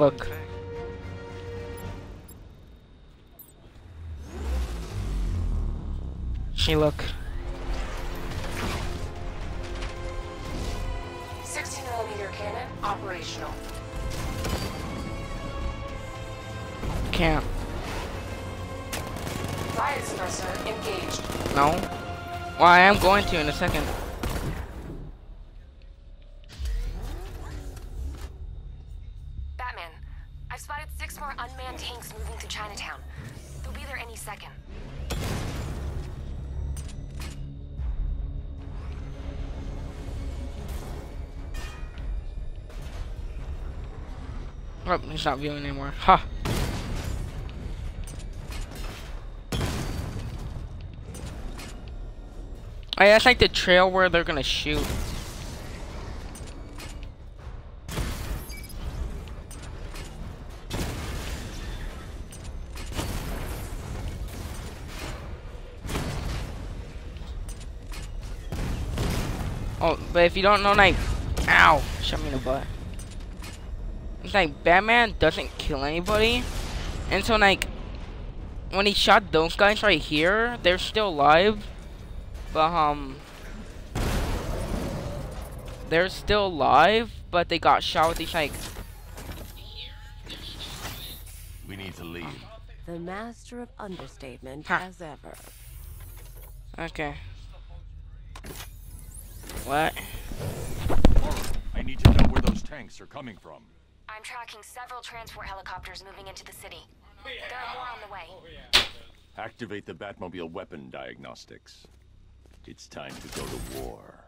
Look. She look. 60 millimeter cannon operational. Can't. Riot suppressor engaged. No. Well, I am going to in a second. Spotted six more unmanned tanks moving to Chinatown. They'll be there any second. Oh, he's not viewing anymore. Ha. Oh, yeah, that's like the trail where they're gonna shoot. Oh, but if you don't know, like, ow, shot me in the butt. It's like Batman doesn't kill anybody, and so like when he shot those guys right here, they're still alive, but um, they're still alive, but they got shot with these like. We need to leave. The master of understatement Huh. as ever. Okay. What? I need to know where those tanks are coming from. I'm tracking several transport helicopters moving into the city. There are more on the way. Activate the Batmobile weapon diagnostics. It's time to go to war.